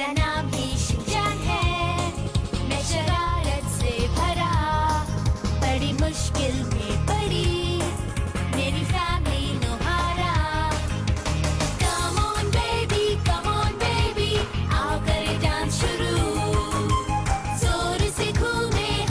मेरा नाम ही शिवजन है। मैं शरारत से भरा बड़ी मुश्किल में